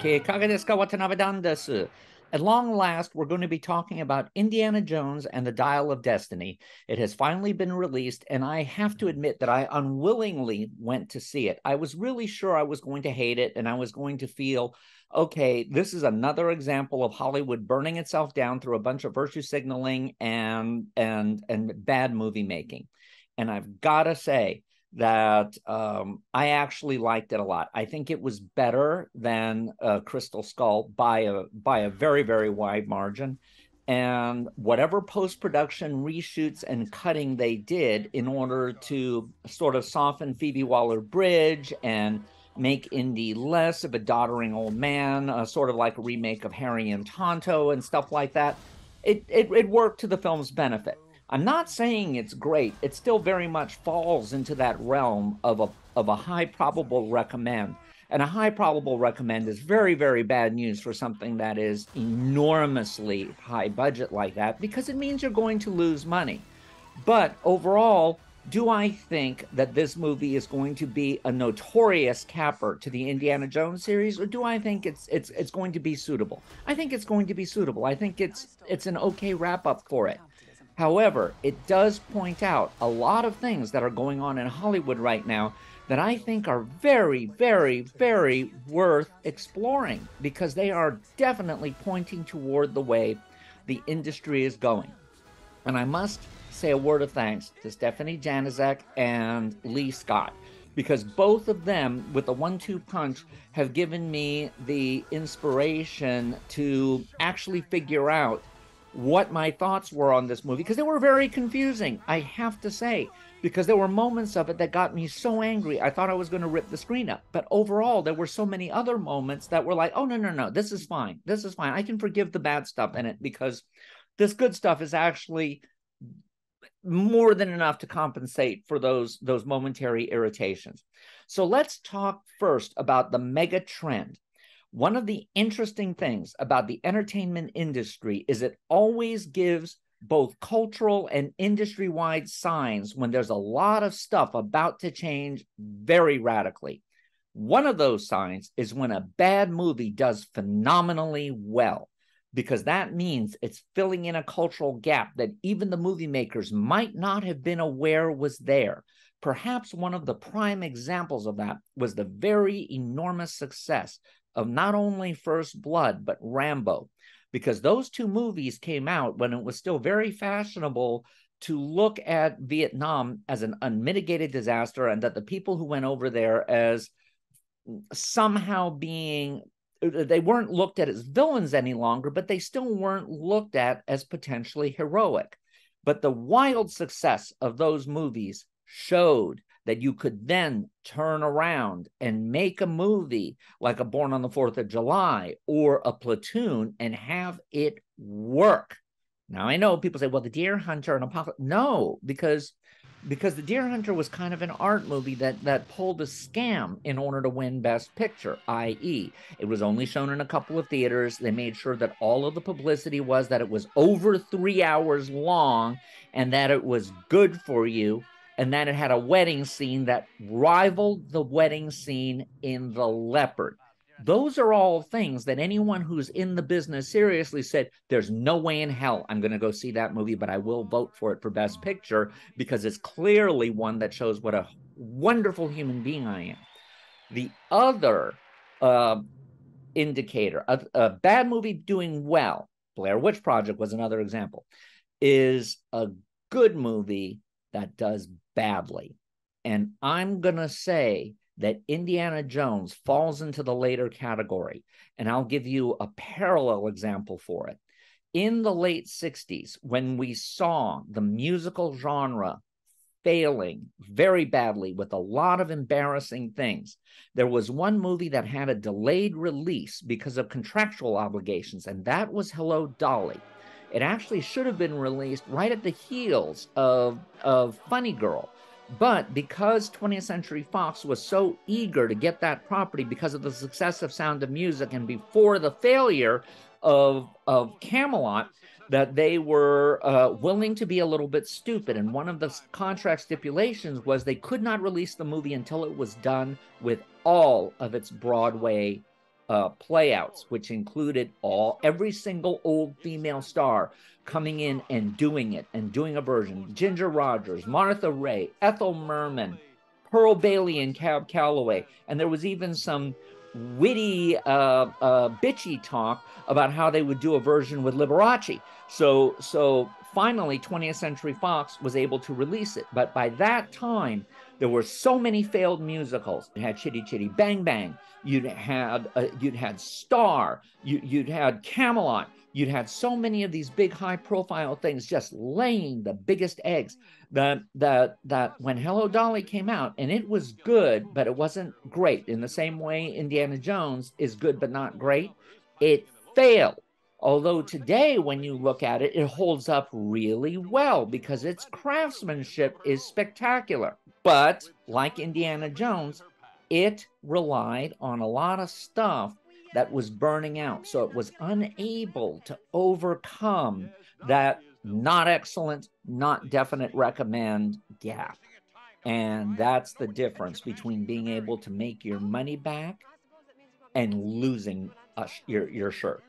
Goke kaga desu ka Watanabe dan desu. At long last, we're going to be talking about Indiana Jones and the Dial of Destiny. It has finally been released, and I have to admit that I unwillingly went to see it. I was really sure I was going to hate it, and I was going to feel, okay, this is another example of Hollywood burning itself down through a bunch of virtue signaling and and and bad movie making. And I've got to say, that um, I actually liked it a lot. I think it was better than uh, Crystal Skull by a by a very very wide margin. And whatever post production reshoots and cutting they did in order to sort of soften Phoebe Waller Bridge and make Indy less of a doddering old man, uh, sort of like a remake of Harry and Tonto and stuff like that, it, it, it worked to the film's benefit. I'm not saying it's great. It still very much falls into that realm of a of a high probable recommend. And a high probable recommend is very, very bad news for something that is enormously high budget like that because it means you're going to lose money. But overall, do I think that this movie is going to be a notorious capper to the Indiana Jones series, or do I think it's it's it's going to be suitable? I think it's going to be suitable. I think it's it's an okay wrap up for it. However, it does point out a lot of things that are going on in Hollywood right now that I think are very, very, very worth exploring because they are definitely pointing toward the way the industry is going. And I must say a word of thanks to Stephanie Janizek and Lee Scott because both of them, with the one two punch, have given me the inspiration to actually figure out what my thoughts were on this movie because they were very confusing, I have to say, because there were moments of it that got me so angry. I thought I was going to rip the screen up. But overall, there were so many other moments that were like, oh, no, no, no, this is fine. This is fine. I can forgive the bad stuff in it because this good stuff is actually more than enough to compensate for those those momentary irritations. So let's talk first about the mega trend one of the interesting things about the entertainment industry is it always gives both cultural and industry wide signs when there's a lot of stuff about to change very radically. One of those signs is when a bad movie does phenomenally well, because that means it's filling in a cultural gap that even the movie makers might not have been aware was there. Perhaps one of the prime examples of that was the very enormous success of not only First Blood, but Rambo, because those two movies came out when it was still very fashionable to look at Vietnam as an unmitigated disaster and that the people who went over there as somehow being they weren't looked at as villains any longer, but they still weren't looked at as potentially heroic. But the wild success of those movies showed that you could then turn around and make a movie like a Born on the Fourth of July or a Platoon and have it work. Now I know people say, "Well, the Deer Hunter and Apocalypse." No, because because the Deer Hunter was kind of an art movie that that pulled a scam in order to win Best Picture, i.e., it was only shown in a couple of theaters. They made sure that all of the publicity was that it was over three hours long and that it was good for you and then it had a wedding scene that rivaled the wedding scene in The Leopard. Those are all things that anyone who's in the business seriously said, There's no way in hell I'm going to go see that movie, but I will vote for it for Best Picture because it's clearly one that shows what a wonderful human being I am. The other uh, indicator, a, a bad movie doing well, Blair Witch Project was another example, is a good movie that does badly. And I'm going to say that Indiana Jones falls into the later category. And I'll give you a parallel example for it. In the late 60s, when we saw the musical genre failing very badly with a lot of embarrassing things, there was one movie that had a delayed release because of contractual obligations, and that was Hello Dolly. It actually should have been released right at the heels of, of Funny Girl. But because 20th Century Fox was so eager to get that property because of the success of Sound of Music and before the failure of, of Camelot, that they were uh, willing to be a little bit stupid. And one of the contract stipulations was they could not release the movie until it was done with all of its Broadway uh, playouts, which included all every single old female star coming in and doing it and doing a version. Ginger Rogers, Martha Raye, Ethel Merman, Pearl Bailey, and Cab Calloway, and there was even some witty, uh, uh, bitchy talk about how they would do a version with Liberace. So, so finally 20th Century Fox was able to release it. But by that time, there were so many failed musicals. You had Chitty Chitty Bang Bang. You'd had uh, you'd had Star. You, you'd had Camelot. You'd had so many of these big high profile things just laying the biggest eggs that that that when Hello Dolly came out and it was good, but it wasn't great. In the same way Indiana Jones is good but not great, it failed Although today, when you look at it, it holds up really well because its craftsmanship is spectacular. But like Indiana Jones, it relied on a lot of stuff that was burning out. So it was unable to overcome that not excellent, not definite recommend gap. And that's the difference between being able to make your money back and losing a, your, your shirt.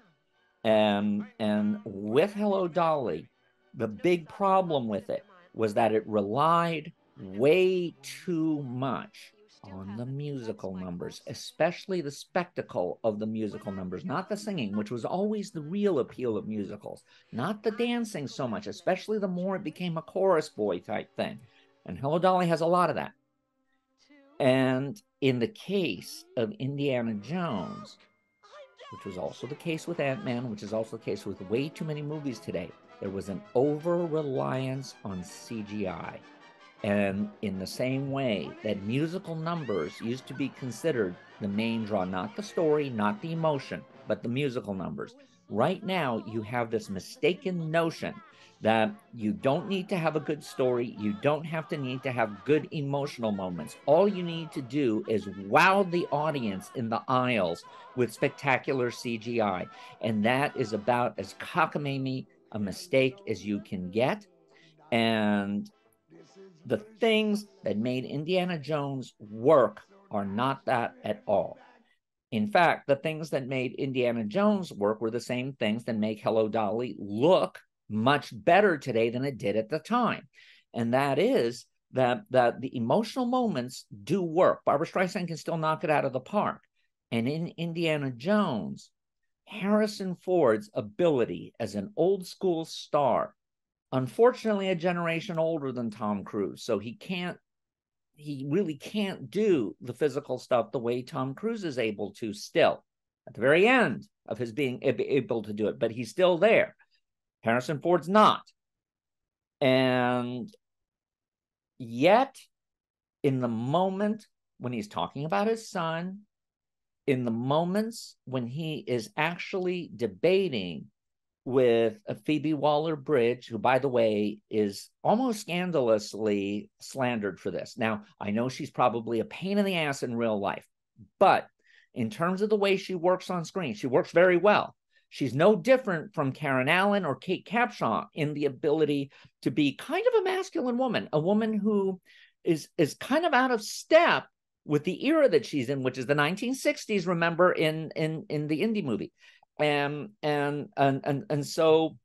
And and with Hello Dolly, the big problem with it was that it relied way too much on the musical numbers, especially the spectacle of the musical numbers, not the singing, which was always the real appeal of musicals, not the dancing so much, especially the more it became a chorus boy type thing. And Hello Dolly has a lot of that. And in the case of Indiana Jones, which was also the case with Ant Man, which is also the case with way too many movies today. There was an over reliance on CGI. And in the same way that musical numbers used to be considered the main draw, not the story, not the emotion, but the musical numbers. Right now, you have this mistaken notion that you don't need to have a good story. You don't have to need to have good emotional moments. All you need to do is wow the audience in the aisles with spectacular CGI. And that is about as cockamamie a mistake as you can get. And the things that made Indiana Jones work are not that at all. In fact, the things that made Indiana Jones work were the same things that make Hello Dolly look much better today than it did at the time. And that is that, that the emotional moments do work. Barbra Streisand can still knock it out of the park. And in Indiana Jones, Harrison Ford's ability as an old school star, unfortunately, a generation older than Tom Cruise, so he can't, he really can't do the physical stuff the way Tom Cruise is able to still at the very end of his being able to do it, but he's still there. Harrison Ford's not. And yet, in the moment when he's talking about his son, in the moments when he is actually debating with a Phoebe Waller Bridge, who, by the way, is almost scandalously slandered for this. Now, I know she's probably a pain in the ass in real life, but in terms of the way she works on screen, she works very well. She's no different from Karen Allen or Kate Capshaw in the ability to be kind of a masculine woman, a woman who is is kind of out of step with the era that she's in, which is the 1960s. Remember in in in the indie movie, and and and and and so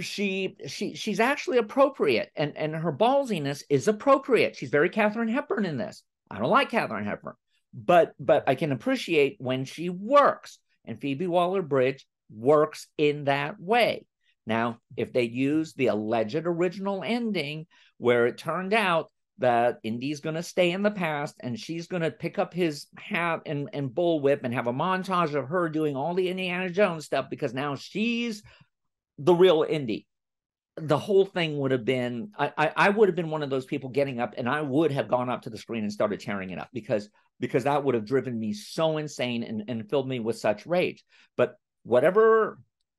she she she's actually appropriate, and and her ballsiness is appropriate. She's very Katharine Hepburn in this. I don't like Katharine Hepburn, but but I can appreciate when she works. And Phoebe Waller Bridge works in that way. Now, if they use the alleged original ending where it turned out that Indy's going to stay in the past and she's going to pick up his hat and, and bullwhip and have a montage of her doing all the Indiana Jones stuff because now she's the real Indy. The whole thing would have been, I, I, I would have been one of those people getting up and I would have gone up to the screen and started tearing it up because because that would have driven me so insane and, and filled me with such rage. But whatever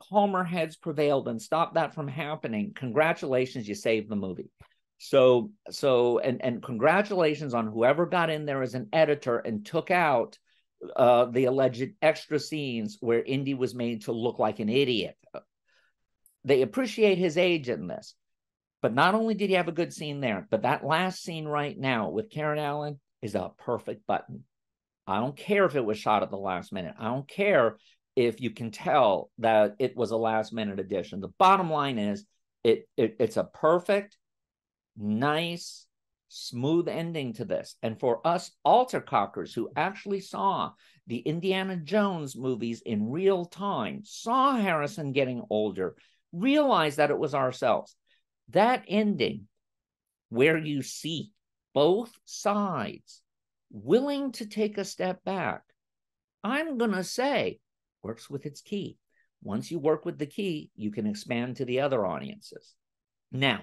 calmer heads prevailed and stopped that from happening, congratulations, you saved the movie. So so and and congratulations on whoever got in there as an editor and took out uh, the alleged extra scenes where Indy was made to look like an idiot. They appreciate his age in this. But not only did he have a good scene there, but that last scene right now with Karen Allen, is a perfect button. I don't care if it was shot at the last minute. I don't care if you can tell that it was a last minute addition. The bottom line is it, it it's a perfect, nice, smooth ending to this. And for us altercockers who actually saw the Indiana Jones movies in real time, saw Harrison getting older, realized that it was ourselves. That ending, where you see both sides willing to take a step back, I'm going to say works with its key. Once you work with the key, you can expand to the other audiences. Now,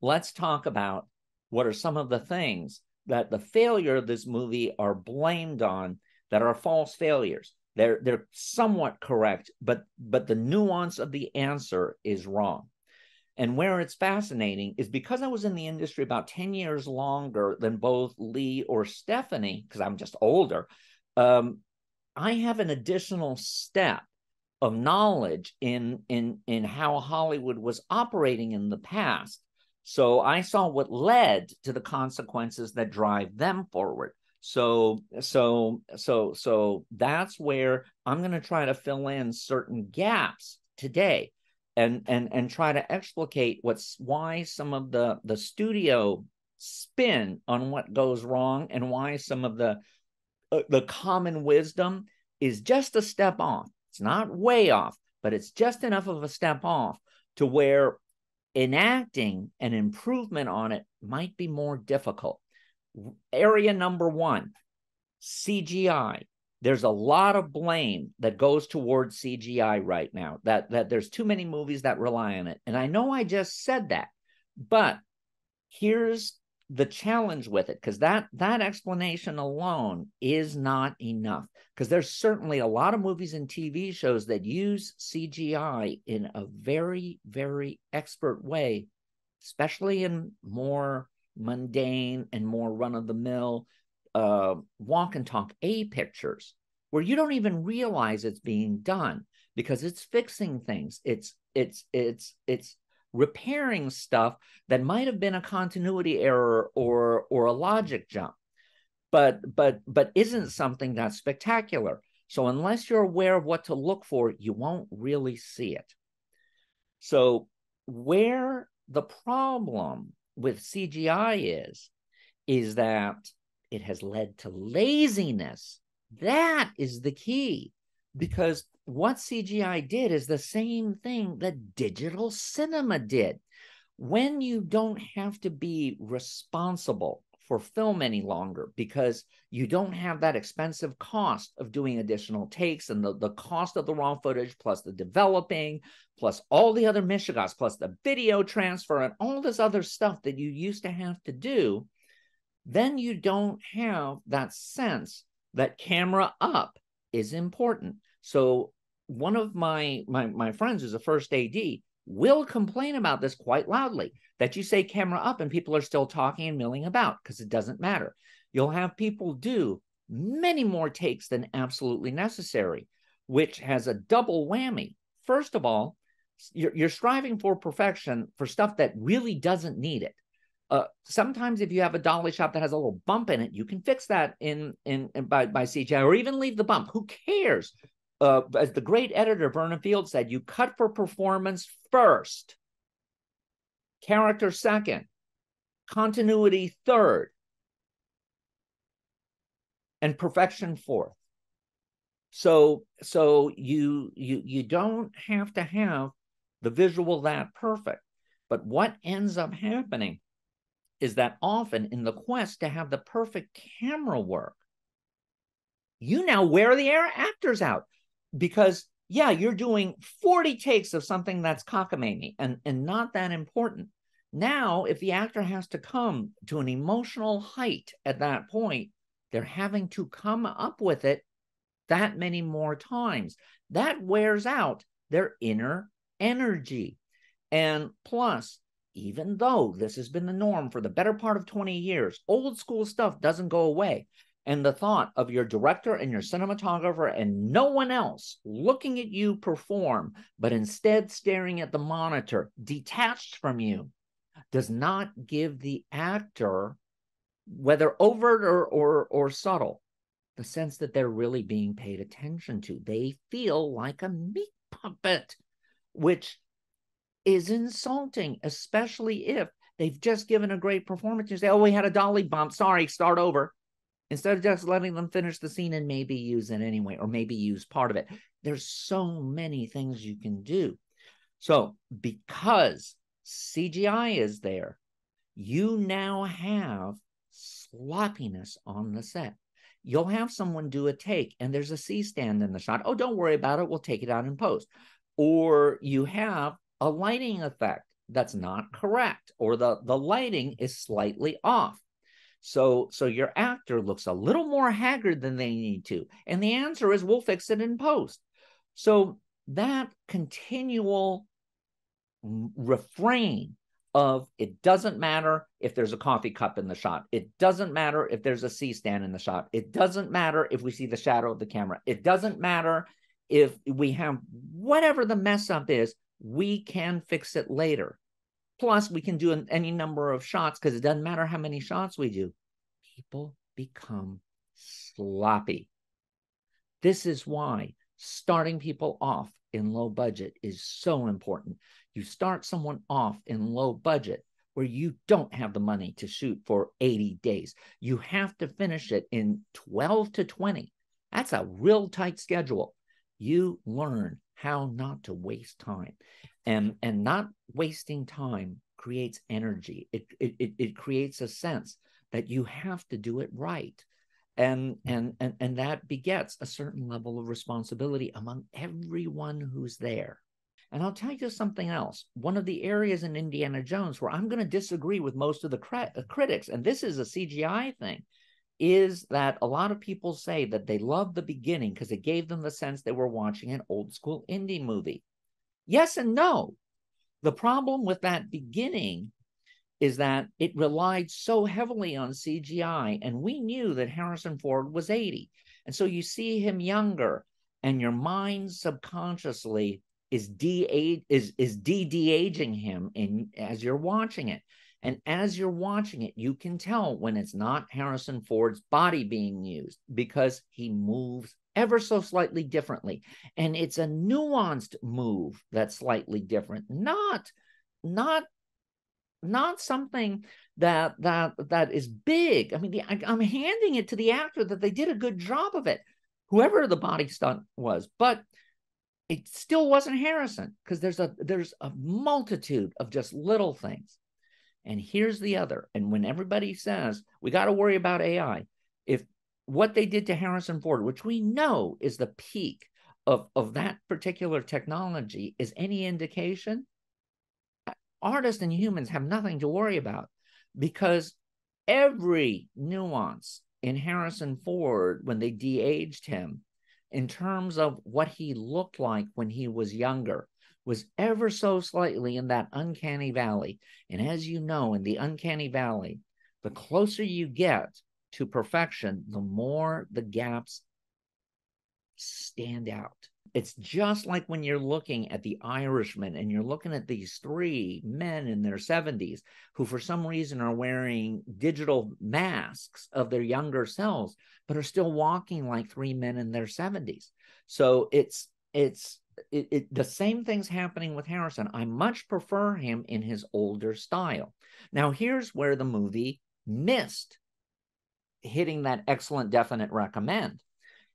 let's talk about what are some of the things that the failure of this movie are blamed on that are false failures. They're they're somewhat correct, but but the nuance of the answer is wrong. And where it's fascinating is because I was in the industry about 10 years longer than both Lee or Stephanie, because I'm just older, um, I have an additional step of knowledge in in in how Hollywood was operating in the past. So I saw what led to the consequences that drive them forward. So so so so that's where I'm going to try to fill in certain gaps today and and and try to explicate what's why some of the the studio spin on what goes wrong and why some of the uh, the common wisdom is just a step off it's not way off but it's just enough of a step off to where enacting an improvement on it might be more difficult area number 1 CGI there's a lot of blame that goes towards CGI right now. That that there's too many movies that rely on it. And I know I just said that, but here's the challenge with it because that that explanation alone is not enough because there's certainly a lot of movies and TV shows that use CGI in a very very expert way especially in more mundane and more run of the mill uh, walk and talk A pictures where you don't even realize it's being done because it's fixing things. It's it's it's it's repairing stuff that might have been a continuity error or or a logic jump, but but but isn't something that's spectacular. So unless you're aware of what to look for, you won't really see it. So where the problem with CGI is, is that it has led to laziness. That is the key because what CGI did is the same thing that digital cinema did. When you don't have to be responsible for film any longer because you don't have that expensive cost of doing additional takes and the, the cost of the raw footage plus the developing plus all the other mishigas plus the video transfer and all this other stuff that you used to have to do then you don't have that sense that camera up is important. So one of my my my friends who's a first AD will complain about this quite loudly that you say camera up and people are still talking and milling about because it doesn't matter. You'll have people do many more takes than absolutely necessary, which has a double whammy. First of all, you're, you're striving for perfection for stuff that really doesn't need it. Uh, sometimes if you have a dolly shot that has a little bump in it, you can fix that in, in, in by, by CGI or even leave the bump. Who cares? Uh, as the great editor Verna Fields said, you cut for performance first, character second, continuity third, and perfection fourth. So so you you you don't have to have the visual that perfect. But what ends up happening is that often in the quest to have the perfect camera work, you now wear the actors out because yeah, you're doing 40 takes of something that's cockamamie and, and not that important. Now, if the actor has to come to an emotional height at that point, they're having to come up with it that many more times. That wears out their inner energy. And plus, even though this has been the norm for the better part of 20 years, old school stuff doesn't go away. And the thought of your director and your cinematographer and no one else looking at you perform, but instead staring at the monitor, detached from you, does not give the actor, whether overt or, or, or subtle, the sense that they're really being paid attention to. They feel like a meat puppet, which is insulting, especially if they've just given a great performance. You say, oh, we had a dolly bump. Sorry, start over. Instead of just letting them finish the scene and maybe use it anyway, or maybe use part of it. There's so many things you can do. So, because CGI is there, you now have sloppiness on the set. You'll have someone do a take and there's a C stand in the shot. Oh, don't worry about it. We'll take it out in post. Or you have a lighting effect that's not correct, or the, the lighting is slightly off. So, so your actor looks a little more haggard than they need to. And the answer is we'll fix it in post. So that continual refrain of it doesn't matter if there's a coffee cup in the shot. It doesn't matter if there's a C stand in the shot. It doesn't matter if we see the shadow of the camera. It doesn't matter if we have whatever the mess up is, we can fix it later. Plus, we can do an, any number of shots because it doesn't matter how many shots we do. People become sloppy. This is why starting people off in low budget is so important. You start someone off in low budget where you don't have the money to shoot for 80 days. You have to finish it in 12 to 20. That's a real tight schedule. You learn how not to waste time. And, and not wasting time creates energy. It, it, it it creates a sense that you have to do it right. And and and and that begets a certain level of responsibility among everyone who's there. And i'll tell you something else. One of the areas in indiana jones where i'm going to disagree with most of the crit- uh, critics and this is a cgi thing is that a lot of people say that they love the beginning because it gave them the sense they were watching an old school indie movie yes and no the problem with that beginning is that it relied so heavily on CGI. And we knew that Harrison Ford was 80. And so you see him younger, and your mind subconsciously is de is is de-de-aging him in as you're watching it. And as you're watching it, you can tell when it's not Harrison Ford's body being used because he moves ever so slightly differently. And it's a nuanced move that's slightly different, not not not something that that that is big. I mean, the, I, I'm handing it to the actor that they did a good job of it, whoever the body stunt was, but it still wasn't Harrison because there's a there's a multitude of just little things. And here's the other. And when everybody says we got to worry about AI, if what they did to Harrison Ford, which we know is the peak of, of that particular technology, is any indication, artists and humans have nothing to worry about because every nuance in Harrison Ford when they de-aged him in terms of what he looked like when he was younger was ever so slightly in that uncanny valley. And as you know, in the uncanny valley, the closer you get to perfection, the more the gaps stand out. It's just like when you're looking at the Irishman and you're looking at these three men in their 70s who, for some reason, are wearing digital masks of their younger selves, but are still walking like three men in their 70s. So it's, it's, it, it, the same thing's happening with Harrison. I much prefer him in his older style. Now, here's where the movie missed hitting that excellent definite recommend.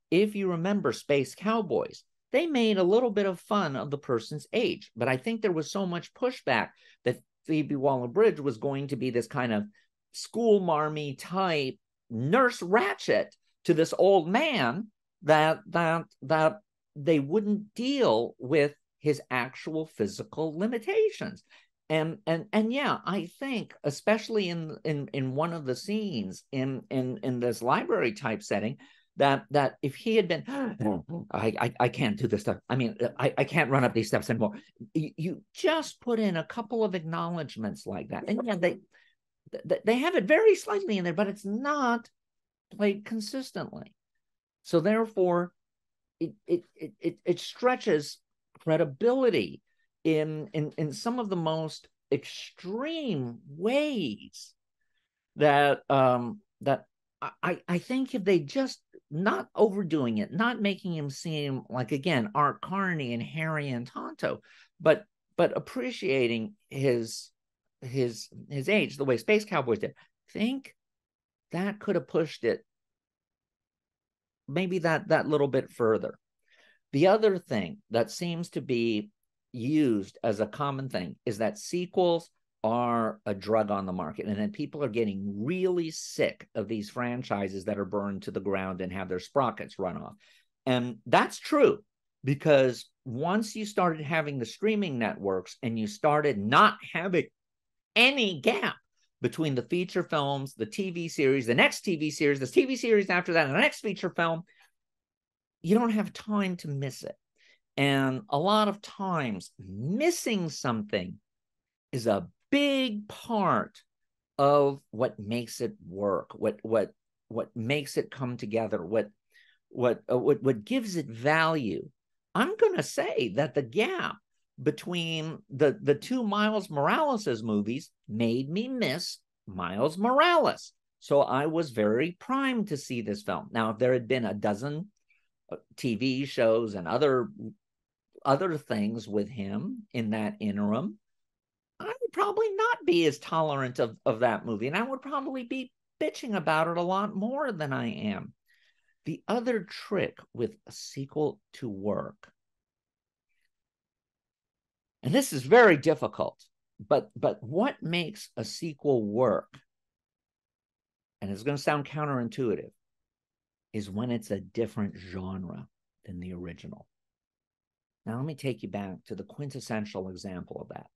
If you remember Space Cowboys, they made a little bit of fun of the person's age. But I think there was so much pushback that Phoebe Waller Bridge was going to be this kind of school marmy type nurse Ratched to this old man that that that they wouldn't deal with his actual physical limitations and and and yeah i think especially in in in one of the scenes in in in this library type setting that that if he had been mm. I, I, I can't do this stuff. I mean uh, i, I can't run up these steps anymore. You, you just put in a couple of acknowledgments like that. And yeah they they have it very slightly in there but it's not played consistently. So therefore it it it, it stretches credibility in in in some of the most extreme ways that um that I, I think if they just not overdoing it, not making him seem like again Art Carney and Harry and Tonto, but but appreciating his his his age the way Space Cowboys did. Think that could have pushed it maybe that that little bit further. The other thing that seems to be used as a common thing is that sequels are a drug on the market and then people are getting really sick of these franchises that are burned to the ground and have their sprockets run off. And that's true because once you started having the streaming networks and you started not having any gap between the feature films, the TV series, the next TV series, the TV series after that, and the next feature film, you don't have time to miss it. And a lot of times, missing something is a big part of what makes it work, what what what makes it come together, what what uh, what what gives it value. I'm going to say that the gap between the the two Miles Morales movies made me miss Miles Morales. So I was very primed to see this film. Now, if there had been a dozen uh, TV shows and other other things with him in that interim, I would probably not be as tolerant of, of that movie. And I would probably be bitching about it a lot more than I am. The other trick with a sequel to work and this is very difficult, but but what makes a sequel work, and it's going to sound counterintuitive, is when it's a different genre than the original. Now let me take you back to the quintessential example of that.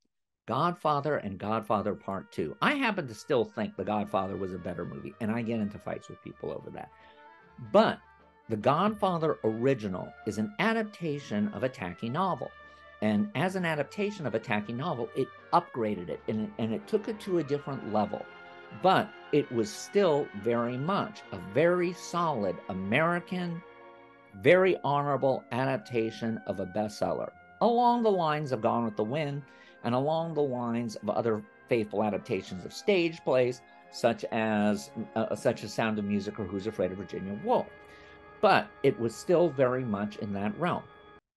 Godfather and Godfather Part 2. I happen to still think The Godfather was a better movie, and I get into fights with people over that. But The Godfather original is an adaptation of a tacky novel. And as an adaptation of a tacky novel, it upgraded it and, and it took it to a different level. But it was still very much a very solid American, very honorable adaptation of a bestseller, along the lines of Gone with the Wind and along the lines of other faithful adaptations of stage plays, such as uh, such as Sound of Music or Who's Afraid of Virginia Woolf. But it was still very much in that realm.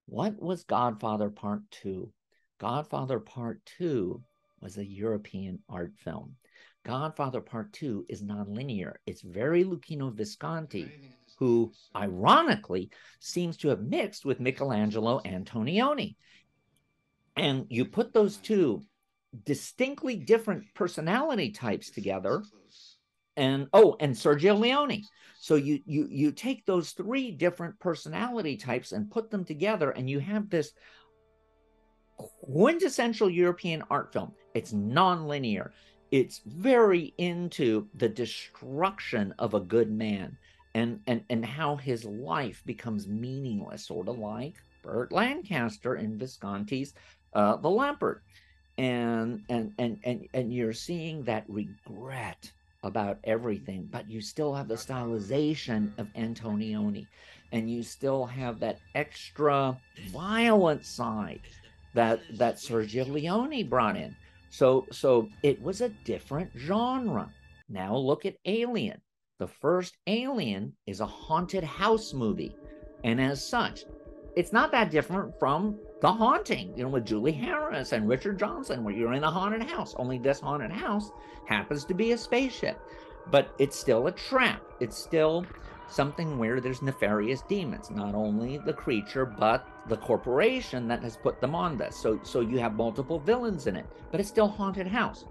What was Godfather Part 2? Godfather Part 2 was a European art film. Godfather Part 2 is nonlinear. It's very Luchino Visconti, who ironically seems to have mixed with Michelangelo Antonioni. And you put those two distinctly different personality types together. And oh, and Sergio Leone. So you you you take those three different personality types and put them together, and you have this quintessential European art film. It's non-linear. It's very into the destruction of a good man and and and how his life becomes meaningless, sort of like Burt Lancaster in Visconti's uh, The Leopard. And and and and and you're seeing that regret about everything, but you still have the stylization of Antonioni, and you still have that extra violent side that that Sergio Leone brought in. So so it was a different genre. Now look at Alien. The first Alien is a haunted house movie, and as such, it's not that different from The Haunting, you know, with Julie Harris and Richard Johnson, where you're in a haunted house. Only this haunted house happens to be a spaceship, but it's still a trap. It's still something where there's nefarious demons, not only the creature, but the corporation that has put them on this. So, so you have multiple villains in it, but it's still haunted house.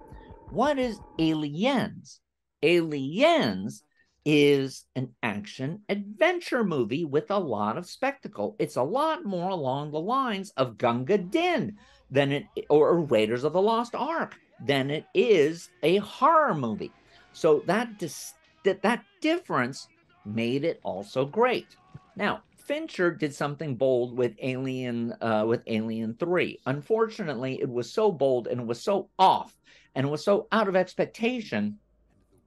What is Aliens? Aliens is an action adventure movie with a lot of spectacle. It's a lot more along the lines of Gunga Din than it or Raiders of the Lost Ark than it is a horror movie. So that dis- that that difference made it also great. Now, Fincher did something bold with Alien uh, with Alien 3. Unfortunately, it was so bold and it was so off and it was so out of expectation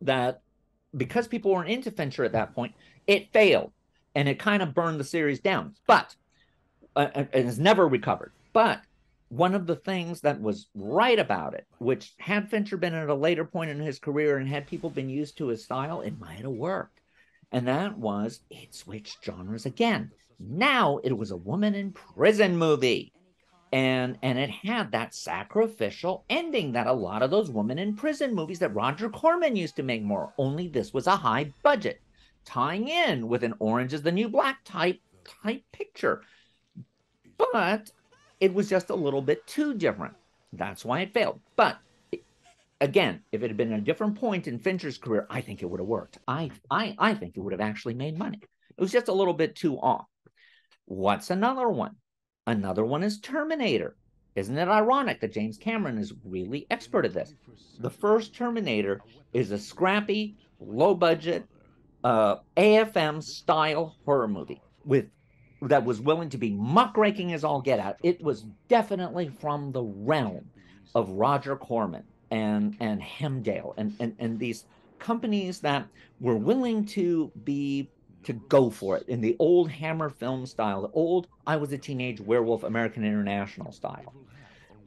that because people weren't into Fincher at that point, it failed and it kind of burned the series down. But uh, it has never recovered. But one of the things that was right about it, which had Fincher been at a later point in his career and had people been used to his style, it might have worked. And that was it switched genres again. Now it was a woman in prison movie. And and it had that sacrificial ending that a lot of those women in prison movies that Roger Corman used to make more. Only this was a high budget, tying in with an orange is the new black type type picture. But it was just a little bit too different. That's why it failed. But again, if it had been a different point in Fincher's career, I think it would have worked. I, I, I think it would have actually made money. It was just a little bit too off. What's another one? Another one is Terminator. Isn't it ironic that James Cameron is really expert at this? The first Terminator is a scrappy, low budget, uh, AFM style horror movie with that was willing to be muckraking as all get out. It was definitely from the realm of Roger Corman and and Hemdale and, and and these companies that were willing to be to go for it in the old Hammer film style, the old I was a teenage werewolf American International style.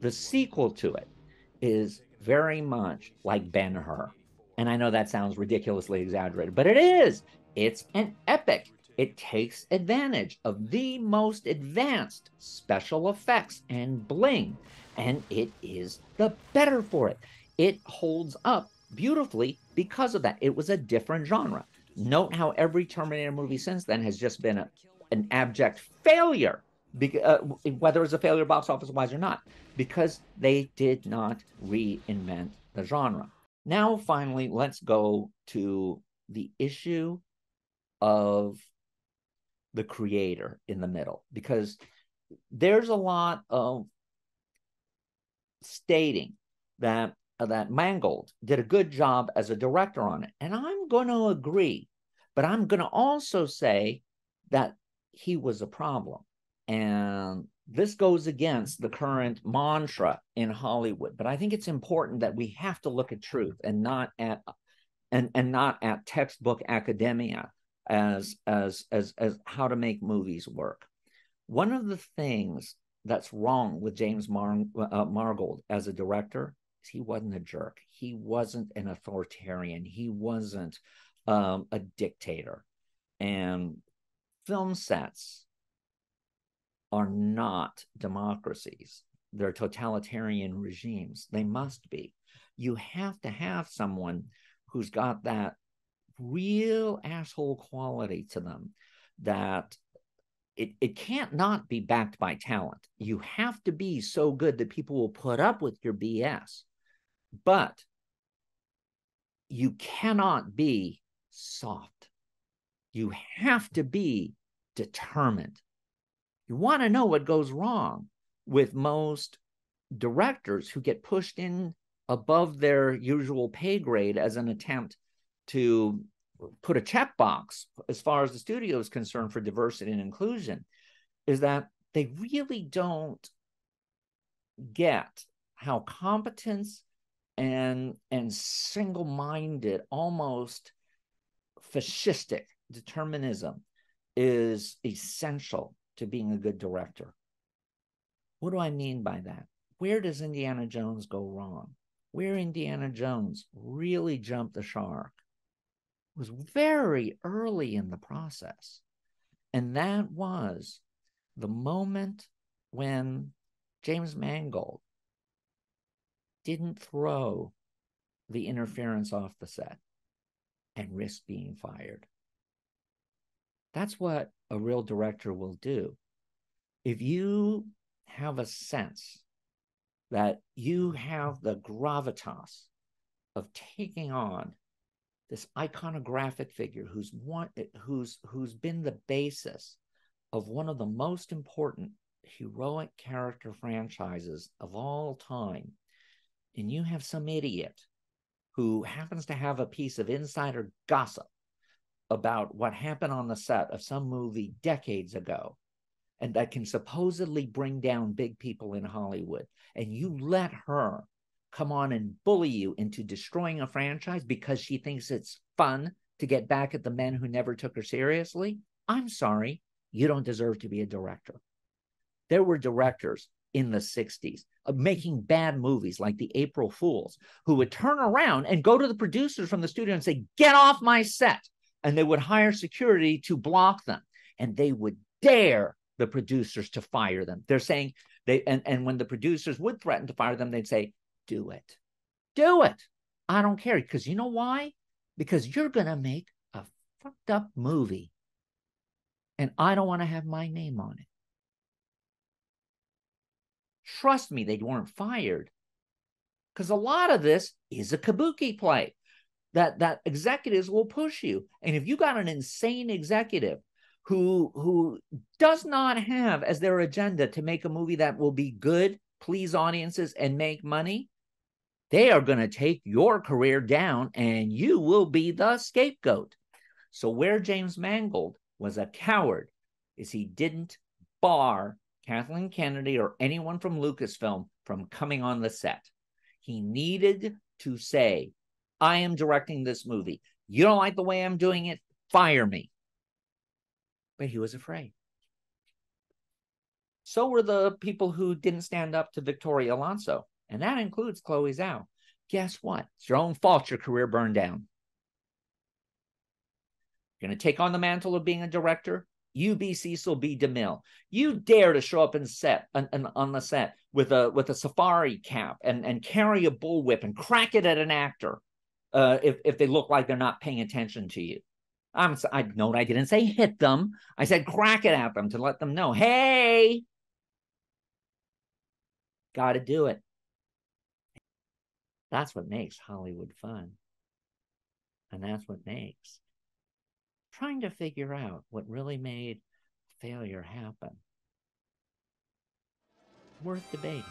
The sequel to it is very much like Ben Hur. And I know that sounds ridiculously exaggerated, but it is. It's an epic. It takes advantage of the most advanced special effects and bling, and it is the better for it. It holds up beautifully because of that. It was a different genre. Note how every Terminator movie since then has just been a, an abject failure, uh, whether it's a failure box office wise or not, because they did not reinvent the genre. Now, finally, let's go to the issue of the creator in the middle, because there's a lot of stating that that Mangold did a good job as a director on it, and I'm going to agree, but I'm going to also say that he was a problem, and this goes against the current mantra in Hollywood. But I think it's important that we have to look at truth and not at and and not at textbook academia as as as as how to make movies work. One of the things that's wrong with James Mar- uh, Margold as a director he wasn't a jerk. He wasn't an authoritarian. He wasn't um, a dictator. And film sets are not democracies. They're totalitarian regimes. They must be. You have to have someone who's got that real asshole quality to them that it, it can't not be backed by talent. You have to be so good that people will put up with your BS. But you cannot be soft. You have to be determined. You want to know what goes wrong with most directors who get pushed in above their usual pay grade as an attempt to put a checkbox as far as the studio is concerned for diversity and inclusion is that they really don't get how competence and and single-minded almost fascistic determinism is essential to being a good director. What do i mean by that? Where does indiana jones go wrong? Where indiana jones really jumped the shark was very early in the process. And that was the moment when James Mangold didn't throw the interference off the set and risk being fired. That's what a real director will do. If you have a sense that you have the gravitas of taking on this iconographic figure who's one who's who's been the basis of one of the most important heroic character franchises of all time and you have some idiot who happens to have a piece of insider gossip about what happened on the set of some movie decades ago and that can supposedly bring down big people in Hollywood and you let her come on and bully you into destroying a franchise because she thinks it's fun to get back at the men who never took her seriously, I'm sorry, you don't deserve to be a director. There were directors in the 60s of uh, making bad movies like the April Fools who would turn around and go to the producers from the studio and say, Get off my set. and they would hire security to block them, and they would dare the producers to fire them. They're saying they and, and when the producers would threaten to fire them, they'd say, Do it. Do it. I don't care. Because you know why? Because you're gonna make a fucked up movie. And I don't want to have my name on it. Trust me, they weren't fired. Because a lot of this is a kabuki play that that executives will push you. And if you got an insane executive who who does not have as their agenda to make a movie that will be good, please audiences, and make money, they are going to take your career down and you will be the scapegoat. So, where James Mangold was a coward is he didn't bar Kathleen Kennedy or anyone from Lucasfilm from coming on the set. He needed to say, I am directing this movie. You don't like the way I'm doing it? Fire me but he was afraid. So were the people who didn't stand up to Victoria Alonso, and that includes Chloe Zhao. Guess what? It's your own fault your career burned down. You're going to take on the mantle of being a director? You be Cecil B. DeMille. You dare to show up in set on, on the set with a with a safari cap and, and carry a bullwhip and crack it at an actor uh, if if they look like they're not paying attention to you. I'm I note I didn't say hit them. I said crack it at them to let them know, hey, got to do it. That's what makes Hollywood fun. And that's what makes trying to figure out what really made failure happen. Worth debating.